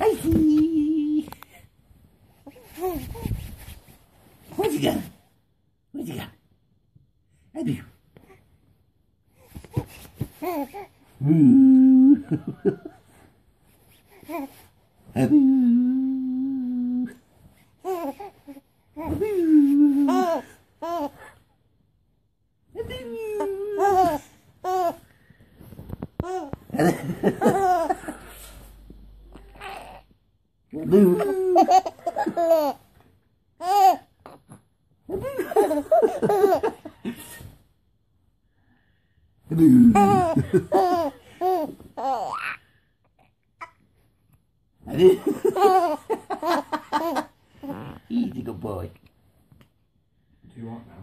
I see. 어디가? 어디가? 아비. 음. 아비. Boo. He's a good boy. Do you want now?